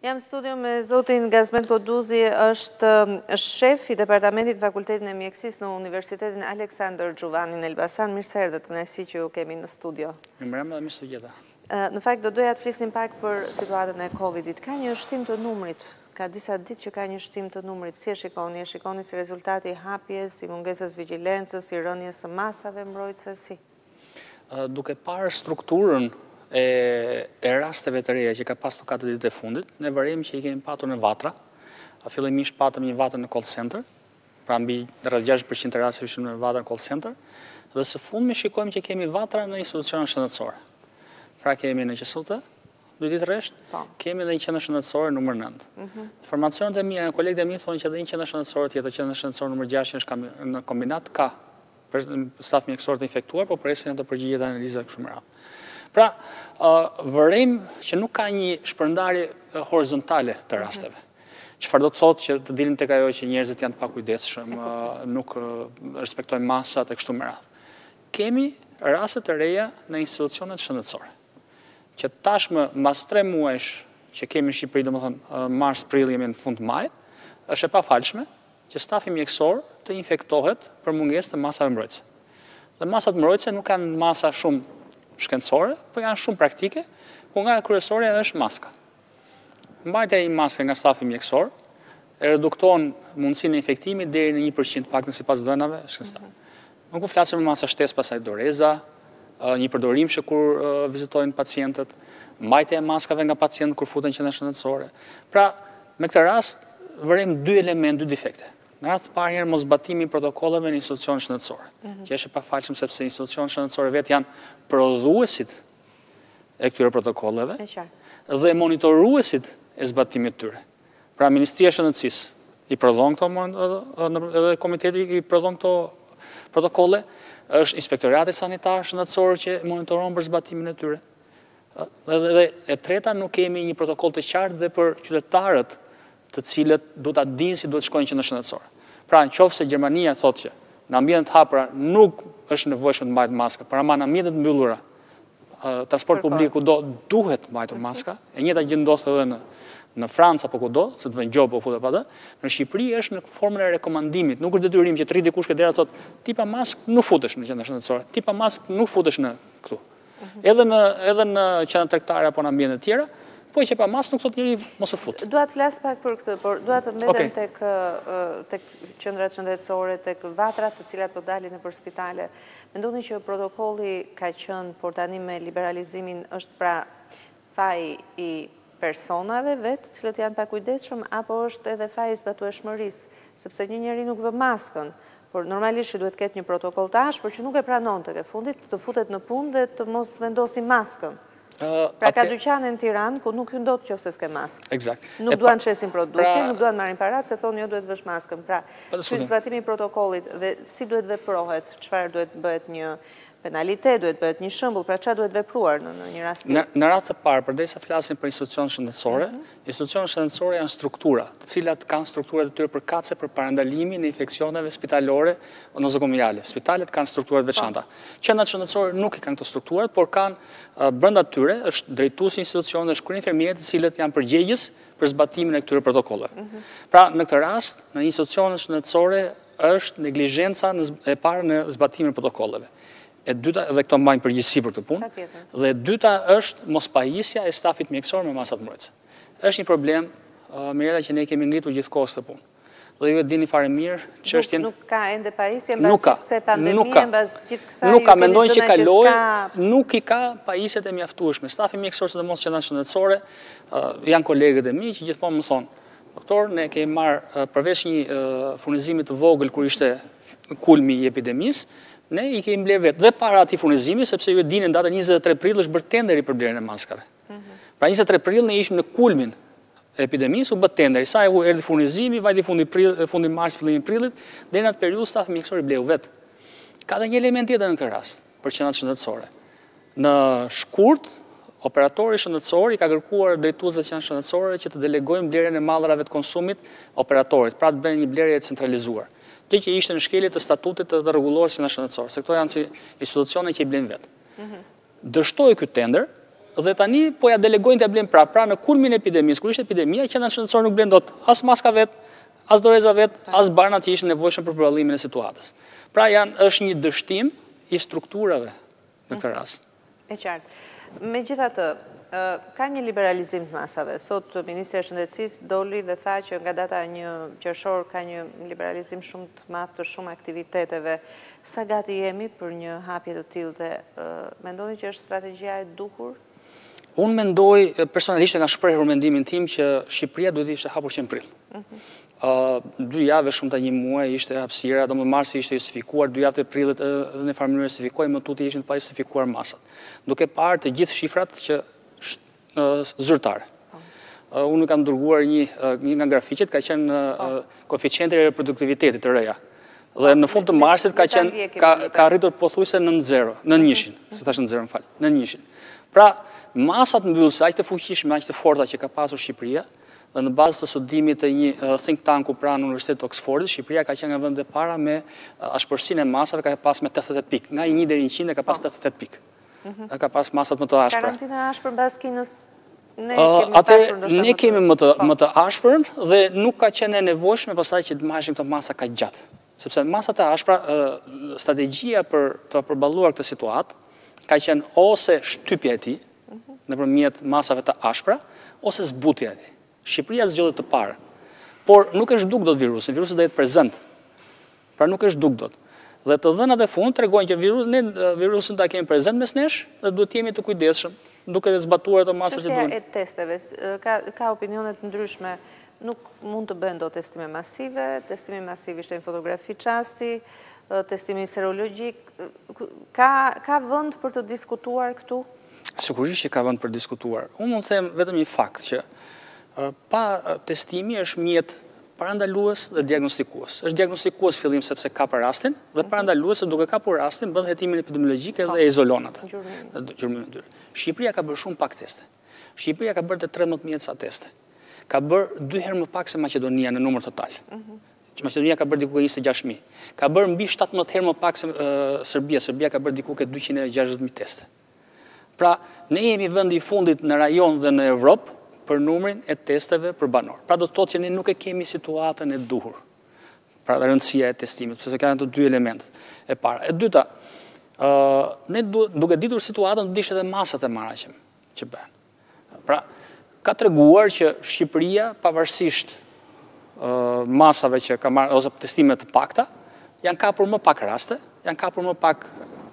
Jam në studio me zotin Gazment Koduzi, është shef i Departamentit në Fakultetin e Mjekësisë në Universitetin Aleksandër Xhuvani në Elbasan. Mirë se erdhët, kënaqësi që ju kemi në studio. Mirëmbrëma dhe mirë se ju gjeta. Në fakt, do doja të flisnim pak për situatën e Covidit. Ka një shtim të numrit, ka disa ditë që ka një shtim të numrit. Si e shikoni? E shikoni si rezultat i hapjes, i mungesës së vigjilencës, i rënies së masave mbrojtëse, si? Si? Duke parë strukturën e rasteve të reja që ka pasur katër ditët e fundit, ne vërejmë që i kemi patur në vatra, a fillimisht patëm një vatër në call center, pra mbi rreth 6% të rasteve ishin në vatër në call center, dhe së fundmi shikojmë që kemi vatra në institucionet shëndetësore. Pra kemi në QSUT, dy ditë rresht, po. kemi dhe një qendër shëndetësore numër 9. Mhm. Informacionet e mia, kolegët e mi thonë që dhe një qendër shëndetësore tjetër, qendër shëndetësore numër 6 që është në kombinat ka staf mjekësor të infektuar, po presin ato përgjigjet e analizave e kështu me radhë. Pra, vërejmë që nuk ka një shpërndarje horizontale të rasteve. Çfarë do të thotë që të dalim tek ajo që njerëzit janë të pakujdeshëm, nuk respektojnë masat e kështu me radhë. Kemi rastet e reja në institucionet shëndetësore, që tashmë mas tre muajsh që kemi në Shqipëri, domethënë, mars, prill, jemi në fund të majit, është e pafalshme, që stafi mjekësor të infektohet për mungesë të masave mbrojtëse. Dhe masat mbrojtëse nuk janë masa shumë shkencore, po janë shumë praktike, ku nga kryesorja është maska. Mbajtja e maskës nga stafi mjekësor, e redukton mundësinë e infektimit deri në 1% të paktën sipas të dhënave shkencore. Nuk po flasim për masa shtesë pastaj doreza njëpërdorimshe kur vizitojnë pacientët, mbajtja e maskave nga pacientët kur futen në qendra shëndetësore. Pra, me këtë rast, vërejmë dy elemente, dy difekte. Në radhë të parë një, moszbatimi i protokolleve në institucionet shëndetësore, mhm. që është e pafalshme sepse institucionet shëndetësore vetë janë prodhuesit e këtyre protokolleve dhe monitoruesit e zbatimit të tyre. Pra Ministria e Shëndetësisë i prodhon këto edhe komiteti i prodhon këto protokolle, është inspektorati sanitar shëndetësor që monitoron për zbatimin e tyre. Dhe e treta nuk kemi një protokoll të qartë dhe për qytetarët të cilët duhet ta dinë si duhet të shkojnë në qendra shëndetësore. Pra në qoftë se Gjermania thotë që në ambiente të hapura nuk është e nevojshme të mbahet maska, por ama në ambiente të mbyllura, transport publik kudo duhet mbajtur maska, e njëta gjë ndodh edhe në në Francë apo kudo, se të vënë gjobë po u fute pa të, në Shqipëri është në formën e rekomandimit, nuk është detyrim që të rrijë dikush te dera të thotë ti pa maskë nuk futesh në qendrën shëndetësore, ti pa maskë nuk futesh në këtu. Mhm. Edhe në edhe në qendra tregtare apo në ambiente të tjera, po qe pa maskë nuk thotë njeri mos u fut. Dua të flas pak për këtë, por dua të mbetem okay. tek tek qendrat shëndetësore, tek vatrat të cilat po dalin nëpër spitale. Mendoni që protokolli ka qenë por tani me liberalizimin është pra faj i personave vetë të cilët janë të pakujdesshëm apo është edhe faj i zbatueshmërisë sepse një njeri nuk vë maskën por normalisht që duhet të ketë një protokoll të ashpër që nuk e pranon tek e fundit të futet në punë dhe të mos vendosi maskën. Pra ka dyqane në Tiranë, ku nuk hyn dot qoftë se s'ke maskë. Exact. Nuk duan të shesin produktin, pra- nuk duan marrin paratë, se thonë jo duhet vësh maskën. Pra, ky zbatimi i protokollit dhe si duhet veprohet, çfarë duhet bëhet një penalitet, duhet bëhet një shembull, pra ça duhet vepruar në një rast të tillë? Në radhë të parë, përderisa flasim për institucione shëndetësore, mhm. Institucionet shëndetësore janë struktura, të cilat kanë strukturat e tyre përkatëse për parandalimin e infeksioneve spitalore nozokomiale. Spitalet kanë struktura të veçanta. Po. Qendrat shëndetësore nuk i kanë këto strukturat, por kanë brenda tyre, është drejtuesi i institucionit, është kryeinfermierët të cilët janë përgjegjës për zbatimin e këtyre protokolleve. Mhm. Pra, në këtë rast, në institucionet shëndetësore është neglizhenca e parë në zbatimin e protokolleve. e dyta, dhe këto mbajnë përgjegjësi për këtë punë, dhe e dyta është mospajisja e stafit mjekësor me masat mbrojtëse. është një problem, Mirela, që ne e kemi ngritur gjithë kohës këtë punë. Dhe ju e dini fare mirë, që është jenë... Nuk ka ende pajisje, mbas një epidemie, mbas gjithë kësaj... Nuk ka, mendojnë që kaloi, nuk i ka pajisjet e mjaftueshme. Stafi mjekësor së të mos që në shëndetsore, janë kolegët e mi që gjithmonë më thonë, Doktor, ne kemi marrë përveç një furnizimi të vogël kur ishte kulmi i epidemisë, ne i kemi blerë vetë dhe para atij furnizimi sepse ju e dini në datën 23 prill është bërë tenderi për blerjen e maskave. Mhm. Pra 23 prill ne ishim në kulmin e epidemisë u bë tenderi, sa erdhi furnizimi, vajti fundi prill, fundi mars, fillimi i prillit, deri në atë periudhë stafi mjekësor i bleu vetë. Ka dhe një element tjetër në këtë rast. për qendrat shëndetësore. Në shkurt, operatori shëndetësor i ka kërkuar drejtuesve të qendrave shëndetësore që të delegojnë blerjen e mallrave të konsumit operatorit, pra të bëjnë një blerje të centralizuar. Gjë që ishte në shkelje të statutit të rregullores së qendrave shëndetësore, se këto janë si institucione që i blejnë vetë. Mhm. Dështoi ky tender dhe tani po ia delegojnë t'i blejnë prapë. Pra në kulmin e epidemisë, kur ishte epidemia, qendrat shëndetësore nuk blinin dot as maska vetë, As doreza vetë, as barnat që ishin të nevojshme për përballimin e situatës. Pra janë është një dështim i strukturave në këtë mhm. rast. E qartë. Megjithatë, ka një liberalizim të masave. Sot, Ministrja e Shëndetësisë doli dhe tha që nga data një qershor ka një liberalizim shumë të madh të shumë aktiviteteve. Sa gati jemi për një hapje të tillë dhe mendoni që është strategia e duhur Unë mendoj, personalisht e kam shprehur mendimin tim që Shqipëria duhet të ishte hapur që në prill. Mhm. Dy javë, shumta një muaj ishte hapsira, do më marsi ishte i justifikuar, dy javët e prillit dhe në njëfarë mënyre justifikoj, më tutje ishin të pajustifikuara masat. Duke parë të gjithë shifrat që zyrtare. Po. Unë ju kam dërguar një nga grafikët, ka qenë po. koeficienti i reproduktivitetit të reja. Dhe në fund të marsit ka qenë, ka, ka rritur pothuajse në në zero, në njëshin, se thashë në zero më fal, në njëshin. Pra, masat mbyllëse aq të fuqishme, aq të forta që ka pasur Shqipëria, dhe në bazë të studimit të një think tanku pranë Universitetit të Oksfordit, Shqipëria ka qenë nga vendet e para me ashpërsinë e masave ka pas me 80 pikë, nga një deri njëqind e ka pas 80 pikë. Ëh, ka pas masat më të ashpra. Karantina e ashpër mbas Kinës ne kemi pasur ndoshta. Ne kemi më të po. më të ashpërn dhe nuk ka qenë e nevojshme pastaj që të merreshin këto masa kaq gjatë. Sepse masat e ashpra, strategjia për të përballuar këtë situatë ka qenë ose shtypja e tij mhm. nëpërmjet masave të ashpra ose zbutja e tij. Shqipëria zgjodhi të parën. Por nuk e zhduk dot virusin, virusi do jetë prezent. Pra nuk e zhduk dot. Dhe të dhënat e fundit tregojnë që virusin, ne virusin do ta kemi prezent mes nesh dhe duhet të jemi të kujdesshëm, duke i zbatuar ato masa që duhen. Çështja e testeve, ka ka opinione të ndryshme. Nuk mund të bëhen dot testime masive, testimi masiv është një fotografi çasti, testimi serologjik, ka ka vend për të diskutuar këtu? Sigurisht që ka vend për diskutuar. Unë mund të them vetëm një fakt që pa testimi është mjet Parandalues dhe diagnostikues. Është diagnostikues fillim sepse kap rastin dhe parandalues se duke kapur rastin bën hetimin epidemiologjik edhe e izolon atë. Gjurmimi i tyre. Shqipëria ka bërë shumë pak teste. Shqipëria ka bërë 13 mijë ca teste. Ka bërë dy herë më pak se Maqedonia në numër total. Mhm. Që Maqedonia ka bërë diku te 26 mijë. Ka bërë mbi 17 herë më pak se Serbia. Serbia ka bërë diku te 260 mijë teste. Pra, ne jemi vendi i fundit në rajon dhe në Evropë për numrin e testeve për banorë. Pra do të thotë që ne nuk e kemi situatën e duhur. Pra rëndësia e testimit, sepse ka këto dy elemente. E para, e dyta, ne duke ditur situatën do të dish edhe masat e marra që që bëhen. Pra, ka treguar që Shqipëria, pavarësisht masave që ka marrë, ose testime të pakta, janë kapur më pak raste, janë kapur më pak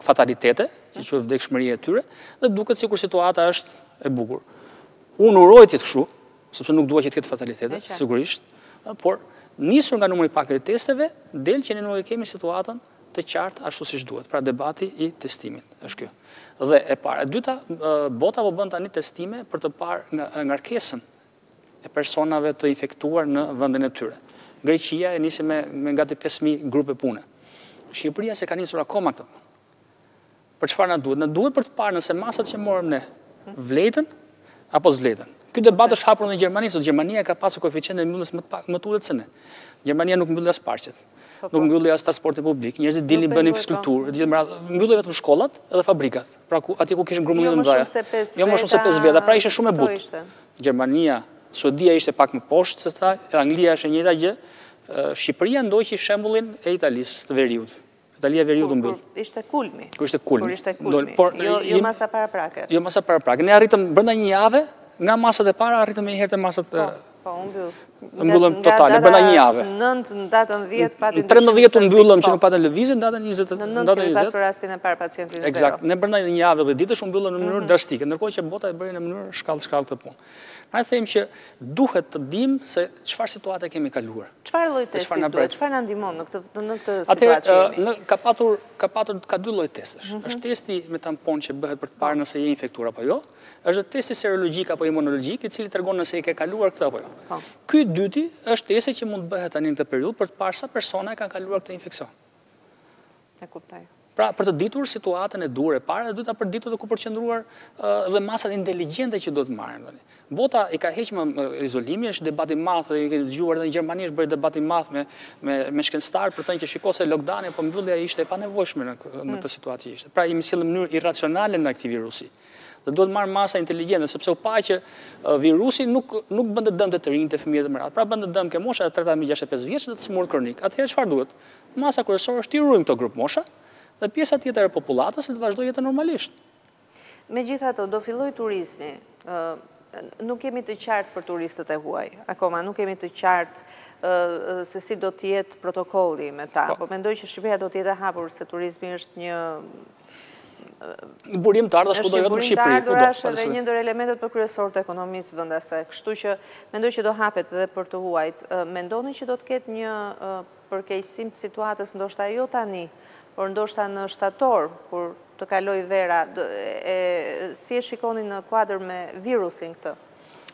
fatalitete, që që vdekshmëri e tyre, dhe duket sikur situata është e bukur. Unë uroj të jetë kështu, sepse nuk dua që të ketë fatalitete, sigurisht, por nisur nga numri i paktë i testeve, del që ne nuk e kemi situatën të qartë ashtu siç duhet. Pra debati i testimit është ky. Dhe e para, e dyta, bota po bën tani testime për të parë ngarkesën e personave të infektuar në vendin e tyre. Greqia e nisi me me gati 5000 grupe pune. Shqipëria s'e ka nisur akoma këtë. Për çfarë na duhet? Na duhet për të parë nëse masat që morëm ne vlejtën apo s'vlejtën. Ky debat është hapur në Gjermani, sot Gjermania ka pasur koeficientin e mbylljes më të pak më të ulët se ne. Gjermania nuk mbylli as parqet. Po, po. Nuk mbylli as transportin publik. Njerëzit dilnin bënin po. fizkulturë, kështu me radhë, mbylli vetëm shkollat dhe fabrikat. Pra aty ku kishin grumbullime të mëdha. Jo më shumë se 5 veta, pra ishte shumë e butë. Gjermania, Suedia ishte pak më poshtë se ta, Anglia është e njëjta gjë. Shqipëria ndoqi shembullin e Italisë të veriut. Italia e Veriut u mbyll. Kur ishte kulmi. Kur ishte kulmi. Kur ishte kulmi. Por jo, jo masa paraprake. Jo masa paraprake. Ne arritëm brenda një jave, nga masat e para arritëm menjëherë te masat e po, po u mbyll. U mbyllëm total brenda një jave. 9 në datën 10 pati 13 u mbyllëm që po. nuk patën lëvizje, datën 20 në datën 20. Patëm rastin e parë pacientin zero. Eksakt. Ne brenda një jave dhjetë ditësh u mbyllëm në mënyrë mhm. drastike, ndërkohë që bota e bëri në mënyrë shkallë shkallë këtë punë. Ne themi që duhet të dimë se çfarë situate kemi kaluar. Çfarë lloj testi duhet? Çfarë na ndihmon në këtë në këtë situatë që jemi? Atë ka patur ka patur ka dy lloje testesh. Mhm. Është testi me tampon që bëhet për të parë po. nëse je infektuar apo jo. Është testi serologjik apo imunologjik, i cili tregon nëse e ke kaluar këtë apo jo. Po. Ky i dyti është testi që mund të bëhet tani në këtë periudhë për të parë sa persona e kanë kaluar këtë infeksion. E kuptoj. Pra, për të ditur situatën e duhur e para, dhe e dyta për të ditur dhe ku përqendruar dhe masat inteligjente që duhet të merren. Bota i ka hequr më izolimin, është debat i madh, dhe e ke dëgjuar dhe në Gjermani është bërë debat i madh me shkencëtarë për të thënë që shiko se lockdown-i apo mbyllja ishte e panevojshme në këtë situatë që ishte. Pra, jemi sjellë në mënyrë irracionale ndaj këtij virusi. Dhe duhet marrë masa inteligjente, sepse u pa që virusi nuk, nuk bënte dëm te të rinjtë te fëmijët e me radhë, pra bënte dëm te mosha e tretë mbi 65 vjeç dhe të sëmurët kronikë. Atëherë çfarë duhet? Masa kryesore është t'i ruajmë këto grupmosha dhe pjesa tjetër e popullatës të vazhdojë jetën normalisht. Megjithatë, do fillojë turizmi, nuk kemi të qartë për turistët e huaj, akoma nuk kemi të qartë se si do të jetë protokolli me ta, po, po mendoj që Shqipëria do të jetë e hapur se turizmi është një burim të ardhurash kudo jo vetëm Shqipëri. Burim të ardhurash dhe një ndër elementet kryesorë të ekonomisë vendase. Kështu që mendoj që do hapet dhe për të huajt. Mendoni që do të ketë një përkeqësim të situatës, ndoshta jo tani, por ndoshta në shtator, kur të kalojë vera, si e shikoni në kuadër me virusin këtë?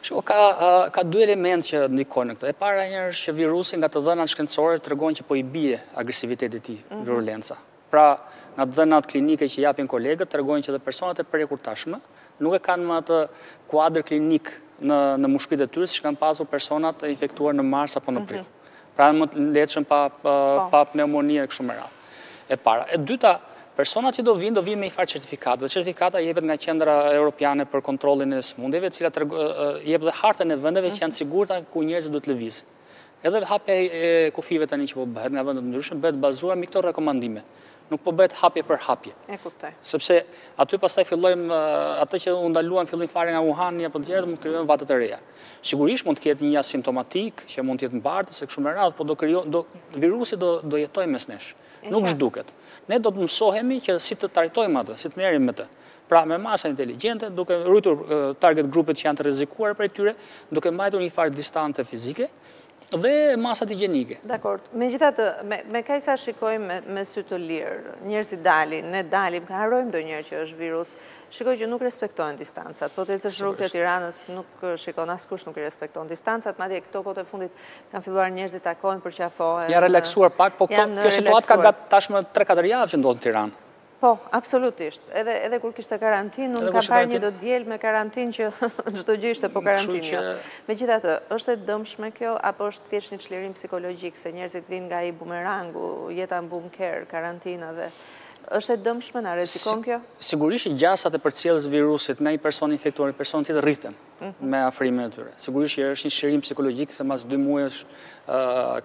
Shiko, ka dy elementë që ndikojnë në këtë. E para njëra është që virusi nga të dhënat shkencore tregon që po i bie agresiviteti i tij, virulenca. Pra, nga të dhënat klinike që japin kolegët, tregojnë që dhe personat e prekur tashmë nuk e kanë më atë kuadër klinik në në mushkëritë e tyre siç kanë pasur personat e infektuar në mars apo në prill. Pra janë më të lehtësishëm pa po. pa pneumoni e kështu me radhë. E para, e dyta, personat që do vijnë do vijnë me një farë certifikate. Dhe certifikata jepet nga Qendra Europiane për Kontrollin e Sëmundjeve, e cila jep dhe hartën e vendeve që janë të sigurta ku njerëzit duhet të lëvizin. Edhe hapja e kufijve tani që po bëhet nga vende të ndryshme bëhet bazuar mbi këto rekomandime. Nuk po bëhet hapje për hapje. E kuptoj. Sepse aty pastaj fillojmë atë që u ndaluan fillim fare nga Wuhan apo të tjerë, mund të krijojnë vatra të reja. Sigurisht mund të ketë një asimptomatik që mund të jetë mbartës e kështu me radhë, po do krijojë, do virusi do do jetojë mes nesh. Nuk zhduket. Ne do të mësohemi që si të trajtojmë atë, si të merremi me të. Pra me masa inteligjente, duke ruajtur target grupet që janë të rrezikuar prej tyre, duke mbajtur një farë distance fizike, dhe masat higjienike. Dakord, megjithatë, me kaq sa shikojmë me sy të lirë, njerëzit dalin, ne dalim, ka harrojmë ndonjëherë që është virus, Shikoj që nuk respektohen distancat, po të ecësh rrugët e Tiranës nuk shikon, askush nuk i respekton distancat, madje këto kohët e fundit kanë filluar njerëzit të takohen, përqafohen. Janë relaksuar pak, po kjo situatë ka gati tashmë 3-4 javë që ndodh në Tiranë. Po, absolutisht. Edhe kur kishte karantin, unë kam parë një dy të diela me karantin që çdo gjë ishte po karantin. Jo. Megjithatë, është e dëmshme kjo, apo është thjesht një çlirim psikologjik, se njerëzit vijnë nga ai bumerangu, jeta në bunker, karantina dhe Është e dëmshme, na rrezikon kjo? Sigurisht gjasat e përcjelljes së virusit nga një person i infektuar në një person tjetër rriten mhm. me afrimin e tyre. Sigurisht që është një çlirim psikologjik se pas 2 muajsh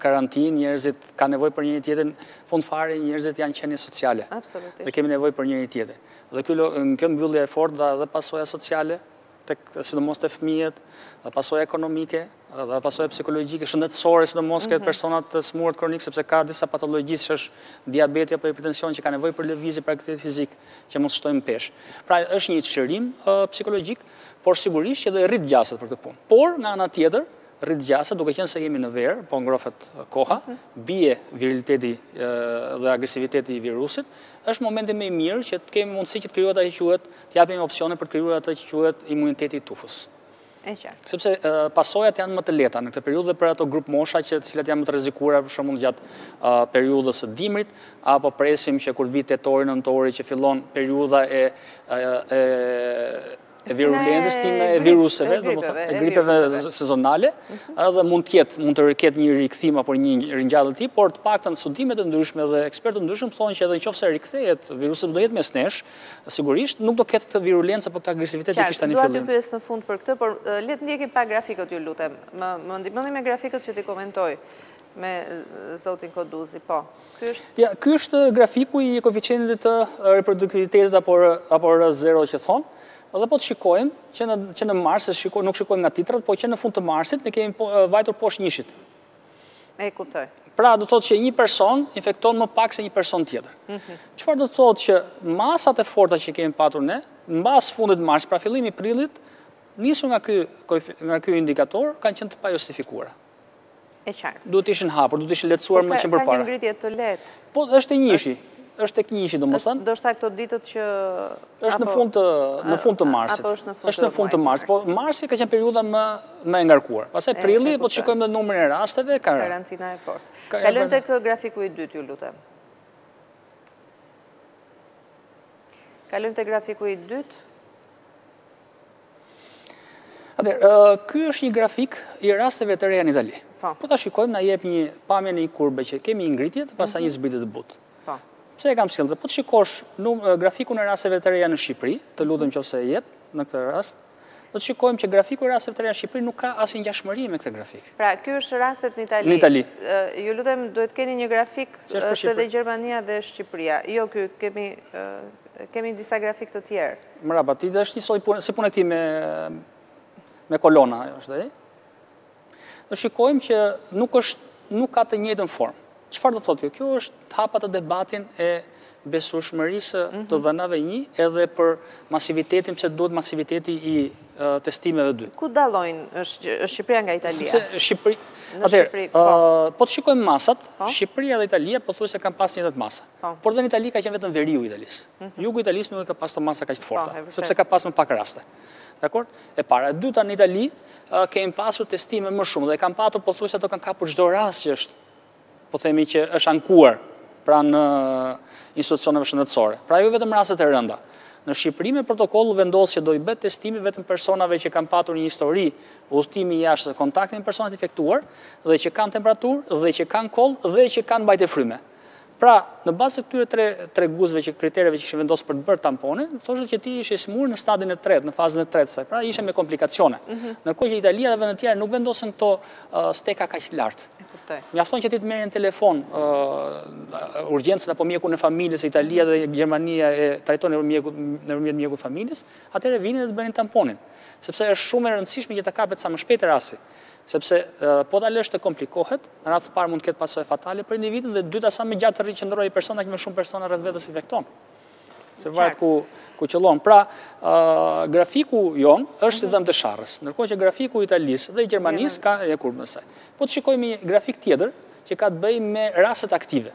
karantinë njerëzit kanë nevojë për njëri tjetrin, fund fare njerëzit janë qenie sociale. Absolutisht. Dhe kemi nevojë për njëri tjetrin. Dhe ky kjo mbyllje e fortë dha edhe pasoja sociale, tek sidomos te fëmijët, dhe pasoja ekonomike, Dhe pasoja psikologjike, shëndetësore, sidomos te këta mhm. personat të sëmurët kronikë, sepse ka disa patologji siç është diabeti apo hipertensioni që kanë nevojë për lëvizje për aktivitet fizik, që mos shtojmë peshë. Pra, është një çlirim psikologjik, por sigurisht që dhe rrit gjasat për këtë punë. Por, nga ana tjetër, rrit gjasat, duke qenë se jemi në verë, po ngrohet koha, mhm. bie viriliteti dhe agresiviteti i virusit, është momenti më i mirë që të kemi mundësi që të krijuar atë që quhet, të japim opsione për të krijuar atë që quhet imuniteti i tufës. Sepse pasojat janë më të lehta në këtë periudhë dhe për ato grupmosha që të cilat janë më të rrezikuara për shembull gjatë periudhës së dimrit, apo presim që kur të vijë tetori, nëntori që fillon periudha e e virulenzës të, e viruseve, e gripeve sezonale, edhe mund të jetë, mund të ketë një rikthim apo një ringjallje e tij, por të paktën studimet e ndryshme dhe ekspertë të ndryshëm, thonë që edhe në qoftë se rikthehet, virusi se do jetë mes nesh, Sigurisht, nuk do ketë këtë virulencë apo këtë agresivitet që kishte në fillim. Qartë, dua të pyes në fund për këtë, por le të ndjekim pak grafikët ju lutem. Më ndihmoni me grafikët që t'i komentoj me Zotin Koduzi, po. Ky është grafiku i koeficientit të riproduktivitetit apo R0 që thonë, dhe po të shikojmë që në mars, nuk shikojmë nga titrat, po që në fund të marsit, ne kemi po, vajtur poshtë njëshit. E kuptoj. Pra, do të thotë që një person infekton më pak se një person tjetër. Çfarë mhm. do të thotë që masat e forta që kemi patur ne, mbas fundit mars, pra fillimi i prillit, nisur nga ky indikator, kanë qenë të pajustifikuara. E qartë. Duhet të ishin hapur, duhet të ishin lehtësuar më që përpara. Ka një ngritje të lehtë. Po, është te njëshi. është tek njëshi, domethënë. Ndoshta këto ditët që... është në fund të marsit. Apo është në fund të marsit. është në fund të marsit. Po, marsi ka qenë periudha më e ngarkuar. Pastaj, prilli, po të shikojmë dhe numrin e rasteve, ka rënë. Karantina e fortë. Kalojmë tek grafiku i dytë, ju lutem. Kalojmë te grafiku i dytë. Atëherë, ky është një grafik i rasteve të reja në Itali. Po. po ta shikojmë, na jep një pamje të një kurbe që kemi një ngritje dhe pastaj mhm. një zbritje të butë. Po. Pse e kam sjellë? Po të shikosh grafikun e rasteve të reja në Shqipëri, të lutem mhm. që ose jep në këtë rast, do të shikojmë që grafiku i rasteve të reja në Shqipëri nuk ka asnjë ngjashmëri me këtë grafik. Pra, kjo është rastet në Itali. Në Itali. Ju lutem, duhet të keni një grafik edhe Gjermania dhe Shqipëria. Jo, kjo kemi disa grafikë të tjerë. Mbrapa, ti dhe është njësoj punë, si punë e ti me, me kolona, jo është dhe. Në shikojmë që nuk, është, nuk ka të njëtën formë. Çfarë do të thotë kjo? Kjo është të hap atë debatin e besueshmërisë të mhm. të dhënave një edhe për masivitetin, pse duhet masiviteti i testimeve dy. Ku dallojnë Shqipëria nga Italia? Shqipëri, atëherë, po. po të shikojmë masat, po. Shqipëria dhe Italia pothuajse kanë pas të njëjtat masa. Por dhe në Itali ka qenë vetëm veriu i Italisë. Mhm. Jugu i Italisë nuk i ka pasë këto masa kaq të forta, po, sepse ka pasë më pak raste. Dakord? E para, e dyta në Itali, kemi pasur testime më shumë dhe kanë patur pothuajse ato kanë kapur çdo rast që është, po themi që është ankuar pranë institucioneve shëndetësore. Pra jo vetëm rastet e rënda. Në Shqipëri me protokoll u vendos që do i bëhet testimi vetëm personave që kanë patur një histori udhëtimi jashtë dhe kontakti me personat e infektuar dhe që kanë temperaturë dhe që kanë kollë dhe që kanë mbajtje fryme. Pra, në bazë të këtyre tre treguesve, kritereve që ishin vendosë për të bërë tamponin, thoshte që ti ishe i sëmurë në stadin e tretë, në fazën e tretë, se pra ishe me komplikacione. Mhm. Ndërkohë që Italia dhe vendet e tjera nuk vendosën këto steka kaq lart. Mjafton që ti të merrje në telefon urgjencën apo mjekun e familjes, Italia dhe Gjermania e trajtojnë nëpërmjet mjekut të familjes, atëherë vinin dhe të bënin tamponin. Sepse është shumë e rëndësishme që të kapet sa më shpejt rasti. Sepse, po ta lësh të komplikohet, në radhë të parë mund të ketë pasojë fatale për individin dhe e dyta sa më gjatë të rrijë, qëndrojë ai person, aq më shumë persona rreth vetes infekton. Se varet ku ku qëllon. Pra, grafiku jonë është si mhm. dhëmbët e sharrës, ndërkohë që grafiku i Italisë dhe i Gjermanisë ka e kurbën e saj. Po të shikojmë një grafik tjetër që ka të bëjë me rastet aktive.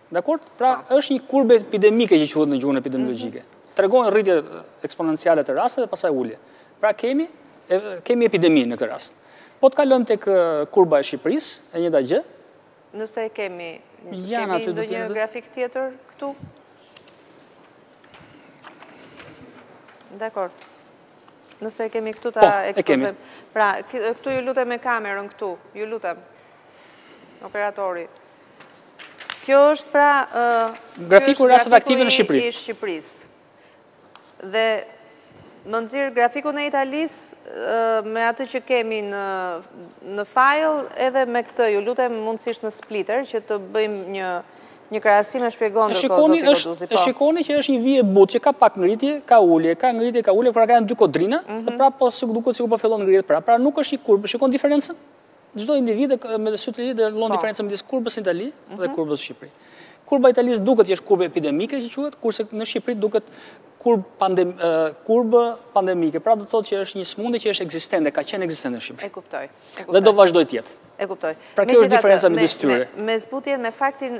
Dakord? Pra është një kurbë epidemike që quhet në gjuhën epidemiologjike. Mhm. Tregon rritje eksponenciale të rasteve dhe pastaj ulje. Pra kemi kemi epidemi në këtë rast. Po të kalojmë tek kurba e Shqipërisë, e njëjta gjë. Nëse kemi ndonjë grafik tjetër këtu. Dakord. Nëse kemi këtu ta po, ekspozojmë. Pra, këtu ju lutem me kamerën këtu, ju lutem. Operatori. Kjo është pra... Grafiku i rasteve aktive në Shqipëri. Grafiku i Shqipërisë. Dhe më nxirr grafikun e Italisë me atë që kemi në fajl edhe me këtë. Ju lutem mundësisht në splitter që të bëjmë një një krahasim, e shpjegon dhe po zoti Koduzi. E po. shikoni që është një vijë e butë që ka pak ngritje, ka ulje, ka ngritje, ka ulje, pra ka ndonjë dy kodrina, mhm. dhe prapë po si duket sikur po fillon ngrihet prapë. Pra nuk është një kurbë, shikon diferencën? Çdo individ me sy të lirë e dallon po. diferencën midis kurbës në Itali dhe mhm. kurbës në Shqipëri. Kurba e Italisë duket që është kurbë epidemike që quhet, kurse në Shqipëri duket kurbë pandemike. Pra do të thotë që është një sëmundje që është ekzistente, ka qenë ekzistente në Shqipëri. E kuptoj. Dhe do vazhdojë të jetë. E kuptoj. Pra kjo është diferenca midis tyre. Me zbutjen me faktin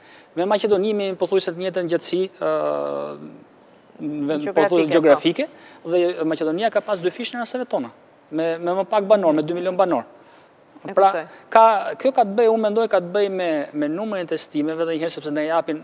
Me Maqedoninë me pothuajse të njëjtën gjatësi geografike po. dhe Maqedonia ka pas dyfishin e rasteve tona me me më pak banorë, me 2 milion banorë. Pra, ka, kjo ka të bëjë, unë mendoj, ka të bëjë me, me numrin e testimeve edhe njëherë, sepse na japin,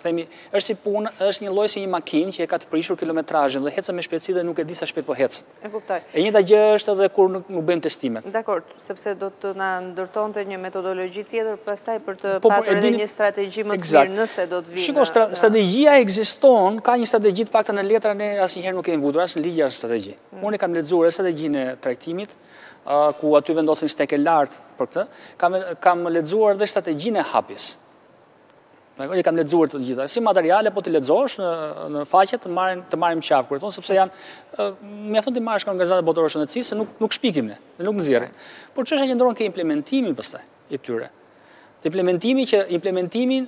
themi, është si punë, është një lloj si një makinë që e ka të prishur kilometrazhin dhe ecën me shpejtësi dhe nuk e di sa shpejt po ecën. E kuptoj. E njëjta gjë është edhe kur nuk bëjmë testimet. Dakord, sepse do të ndërtonte një metodologji tjetër, pastaj për të po, po, patur edhe një strategji më të mirë nëse do të vinë. Shiko, strategjia ekziston, ka një strategji të paktën në letra, ne asnjëherë nuk kemi vuajtur, as në ligje as strategji. Mm. Unë e kam lexuar dhe strategjinë e trajtimit, ku aty vendosin stekë e lartë për këtë, kam lexuar dhe strategjinë e hapjes. Dakord, i kam lexuar të gjitha. Si materiale po t'i lexosh në në faqe të marrin të marrim qafë kur thonë sepse janë mjafton t'i marrësh nga organizata botërore e shëndetësisë se nuk nuk shpikim ne, dhe nuk nxjerrim. Por çështja qëndron te implementimi pastaj i tyre. Te implementimi që implementimin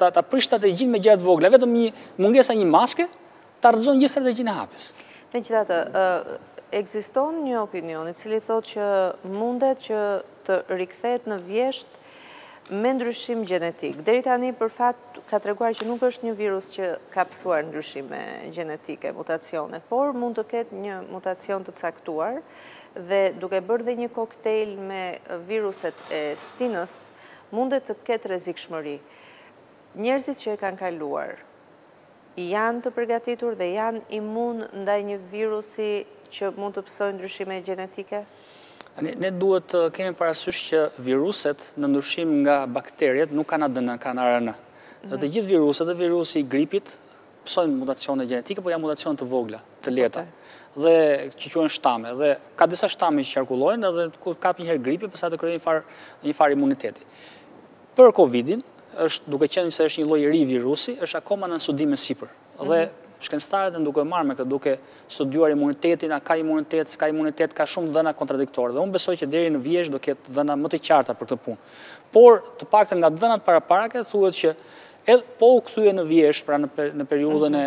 ta ta prish strategjinë me gjëra të vogla, vetëm një mungesa e një maske Ta rrëzon gjithë strategjinë e hapjes. Megjithatë, ekziston një opinion i cili thotë që mundet që të rikthehet në vjeshtë me ndryshim gjenetik. Deri tani për fat ka treguar që nuk është një virus që ka pësuar ndryshime gjenetike, mutacione, por mund të ketë një mutacion të caktuar dhe duke bërë dhe një koktej me viruset e stinës, mundet të ketë rrezikshmëri. Njerëzit që e kanë kaluar, janë të përgatitur dhe janë imunë ndaj një virusi që mund të pësojë ndryshime gjenetike? Tani, ne duhet të kemi parasysh që viruset, në ndryshim nga bakteriet, nuk kanë ADN, kanë RNA. Dhe të gjithë viruset, edhe virusi i gripit, pësojnë mutacione gjenetike, por janë mutacione të vogla, të lehta. Dhe që quhen shtame. Dhe ka disa shtame që qarkullojnë, edhe kur të kap një herë gripi, pastaj të krijon një farë imuniteti. Për Covid-in, duke qenë se është një lloj i ri virusi, është akoma në studim e sipër. Dhe shkencëtarët janë duke u marrë me këtë, duke studiuar imunitetin, a ka imunitet, s'ka imunitet, ka shumë të dhëna kontradiktore. Dhe unë besoj që deri në vjeshtë do ketë të dhëna më të qarta për këtë punë. Por, të paktën nga të dhënat paraparake, thuhet që edhe po u kthye në vjeshtë, pra në, në periudhën e,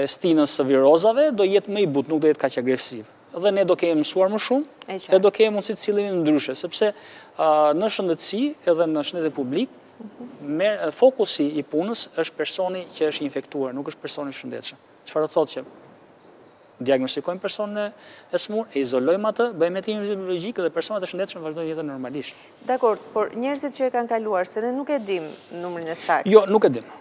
e stinës së virozave, do jetë më i butë, nuk do jetë kaq agresiv. dhe ne do kemi mësuar më shumë, dhe do kemi mundësi të sillemi ndryshe, sepse në shëndetësi edhe në shëndetin publik, fokusi i punës është personi që është infektuar, nuk është personi i shëndetshëm. Çfarë do të thotë që diagnostikojmë personin e sëmurë, e izolojmë atë, bëjmë etiologjikë dhe personat e shëndetshëm vazhdojnë jetën normalisht. Dakord, por njerëzit që e kanë kaluar, se ne nuk e dimë numrin e saktë. Jo, nuk e dimë.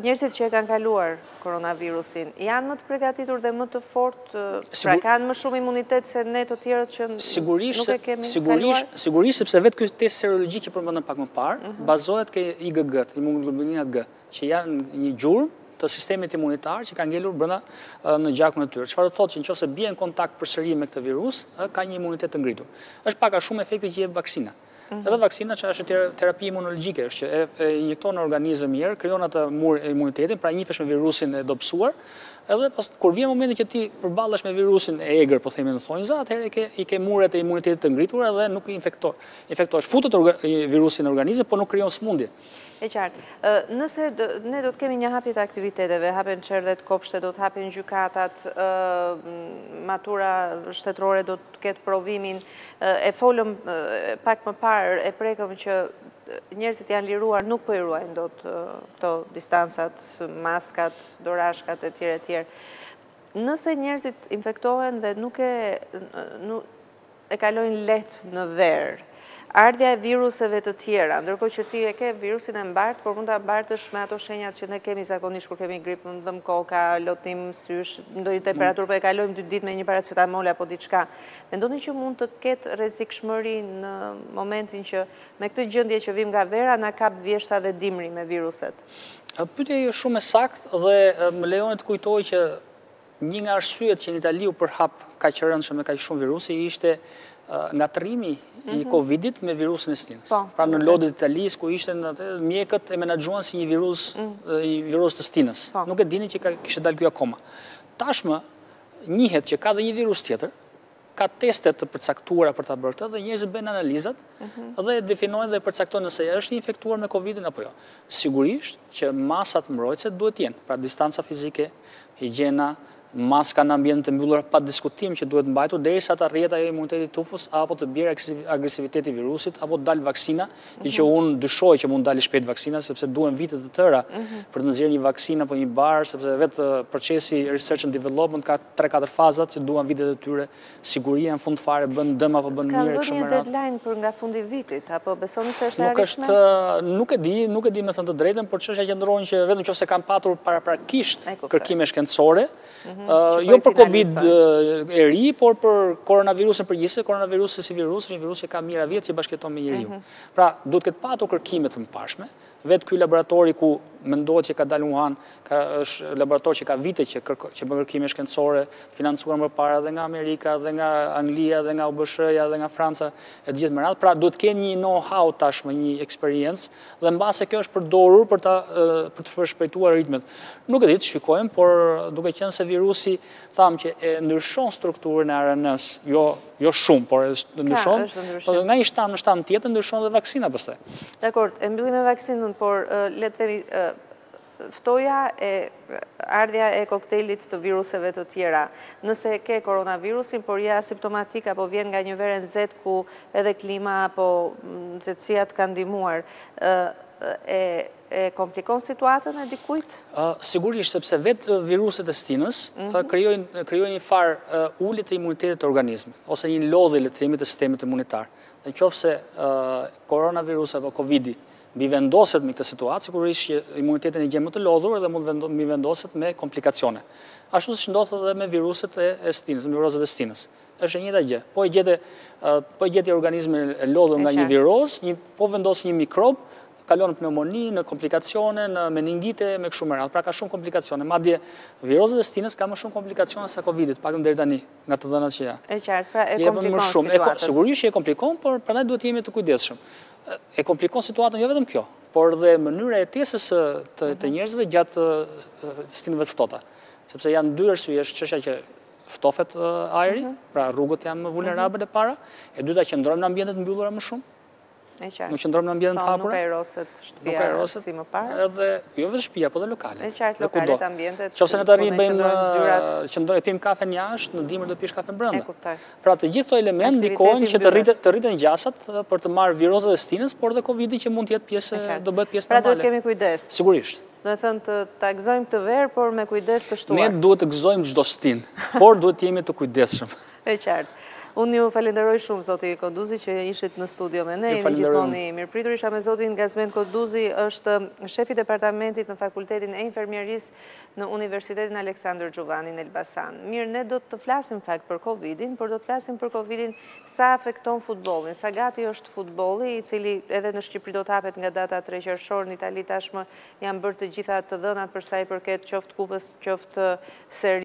Njerëzit që e kanë kaluar koronavirusin, janë më të pregatitur dhe më të fortë, pra kanë më shumë imunitet se ne të tjerët që nuk e kemi kaluar? Sigurisht, sepse vetë ky test serologjik që përmendëm pak më parë, mhm. bazohet ke IgG-t, imunoglobulinat G, që janë një gjurmë e sistemit imunitar që ka ngelur brenda në gjakun e tyre. Çfarë do të thotë që në qoftë se bie në kontakt përsëri me këtë virus, ka një imunitet të ngritur. Është pak a shumë efekti që jep vaksina. Mhm. Edhe vaksina ça është, terapi imunologjike, është që e injekton në organizëm mirë, krijon atë mur, imunitetin, pra njihesh me virusin e dobësuar, edhe pastaj kur vjen momenti që ti përballesh me virusin e egër, po themi në thonjëza, atëherë i ke muret e imunitetit të ngritura dhe nuk infektohesh. Infektohesh, futet virusi në organizëm, por nuk krijon sëmundje. E qartë. Nëse ne do të kemi një hapje të aktiviteteve, hapen çerdhet, kopshtet, do të hapen gjykatat, matura shtetërore do të ketë provimin, e folëm pak më parë, e prekëm që njerëzit janë liruar, nuk po i ruajnë dot këto distancat, maskat, dorashkat, e tjera, e tjera. Nëse njerëzit infektohen dhe nuk e e kalojnë lehtë në verë. Ardhja e viruseve të tjera, ndërkohë që ti e ke virusin e mbartë, por mund ta mbartësh me ato shenjat që ne kemi zakonisht kur kemi grip, na dhemb koka, lotim sysh, ndonjë temperaturë, po e kalojmë dy ditë me një paracetamol apo diçka. Mendoni që mund të ketë rrezikshmëri në momentin që me këtë gjendje që vijmë nga vera na kap vjeshta dhe dimri me viruset? Pyetja juaj është shumë e saktë dhe më lejoni të kujtoj që Një nga arsyet që në Itali u përhap kaq rëndshëm dhe kaq shumë virusi ishte ngatërrimi i mhm. Covidit me virusin e stinës. Po. Pra në Lodi të Italisë ku ishte në atë mjekët e menaxhuan si një virus mm. i virus të stinës. Po. Nuk e dinin që ka kishte dalë ky akoma. Tashmë njihet që ka dhe një virus tjetër ka teste të përcaktuara për ta bërë këtë dhe njerëzit bëjnë analizat mhm. dhe definojnë dhe përcaktojnë nëse është i infektuar me Covidin apo jo. Sigurisht që masat mbrojtëse duhet të jenë, pra distanca fizike, higjiena, maska në ambjente të mbyllura pa diskutim që duhet mbajtur deri sa të arrihet ajo imuniteti i tufës apo të bjerë agresiviteti i virusit apo të dalë vaksina, që mhm. unë dyshoj që mund të dalë shpejt vaksina sepse duhen vite të tëra mhm. për të nxjerrë një vaksinë apo një bar sepse vetë procesi research and development ka tre katër faza që duan vitet e tyre, siguria në fund fare bën dëm apo bën mirë e kështu me radhë. Ka një deadline për nga fundi i vitit apo besoni se është e arritshme? Nuk e di, nuk e di me thënë të drejtën, por çështja qëndron që vetëm qoftë se kanë patur paraprakisht kërkime shkencore, mhm, jo për Covidin e ri, por për koronavirusin në përgjithësi, koronavirusi si virus, është një virus që ka mijëra vjet që bashkëjeton me njeriun. Mhm. Pra, duhet të ketë patur kërkime të mëparshme, Vetë ky laboratori ku mendohet që ka dalë në Wuhan, ka, është laborator që ka vite që, kërko, që bën kërkime shkencore, të financuar më përpara dhe nga Amerika, dhe nga Anglia, dhe nga OBSH-ja, dhe nga Franca, e të gjithë me radhë. Pra, duhet të kenë një know-how tashmë, një eksperiencë, dhe mbase kjo është përdorur për, ta, për të përshpejtuar ritmet. Nuk e di, të shikojmë, por duke qenë se virusi, thamë që e ndryshon strukturën e RNA-së, jo jo shumë, por e ndryshon, po nga një shtam në shtam tjetër, ndryshon dhe vaksina pastaj. Dakord, e mbyllim me vaksinën, por le të themi, ftohja e ardhja e koktejlit të viruseve të tjera, nëse ke koronavirusin, por je asimptomatik, apo vjen nga një verë e nxehtë, ku edhe klima, apo nxehtësia të ka ndihmuar, e... E komplikon situatën e dikujt? Sigurisht, sepse vetë viruset e stinës mhm. krijojnë një farë uljeje të imunitetit të organizmit, ose një lodhje le të themi të sistemit imunitar. Në qoftë se koronavirusi apo Covid-i mbivendoset mbi këtë situatë, sigurisht që imunitetin e gjen më të lodhur dhe mund të mbivendoset me komplikacione. Ashtu siç ndodh edhe me viruset e stinës, me viruset e stinës. Është e njëjta gjë. Po e gjete, po e gjeti organizmin e lodhur nga një virozë, një, po vendos një mikrob, kalon në pneumoni, në komplikacione, në meningite, e kështu me radhë. Pra ka shumë komplikacione. Madje, virozat e stinës kanë më shumë komplikacione se COVID-i, të paktën deri tani, nga të dhënat që janë. E qartë, pra e komplikon situatën. Sigurisht që e komplikon, por prandaj duhet të jemi të kujdesshëm. E komplikon situatën jo vetëm kjo, por dhe mënyra e jetesës të njerëzve gjatë stinëve të ftohta. Sepse janë dy arsye, është çështja që ftofet ajri, mhm. pra rrugët janë më vulnerabel e para, e dyta qëndrojmë në ambientet e mbyllura më shumë, Nuk qëndrojmë në ambiente të hapura. Nuk ajroset shpia si më parë. Edhe, jo veç shpia, po dhe lokalet. E qartë, lokalet, ambientet, po dhe qëndrojmë, zyrat. Qëndrojmë, pimë kafen jashtë, në dimër do pish kafen brënda. E kuptoj. Pra të gjithë këto elemente ndikojnë që të rriten gjasat për të marrë virozat e stinës, por dhe Covidi që mund të jetë pjesë, do bëhet pjesë normale. Pra duhet të kemi kujdes. Sigurisht. Domethënë të ta gëzojmë këtë verë, por me kujdes të shtuar. Ne duhet të gëzojmë çdo stinë, por duhet të jemi të kujdesshëm. E qartë. Unë ju falenderoj shumë, zoti Koduzi, që ishit në studio me ne, jeni gjithmonë i mirëpritur. Isha me zotin Gazment Koduzi, është shefi i departamentit në Fakultetin e Infermierisë në Universitetin Aleksandër Xhuvani në Elbasan. Mirë, ne do të flasim fakt për Covidin, por do të flasim për Covidin Sa afekton futbollin? Sa gati është futbolli, i cili edhe në Shqipëri do të hapet nga data tre qershor, në Itali tashmë janë bërë të gjitha të dhënat për sa i përket qoftë kupës, qoftë seri.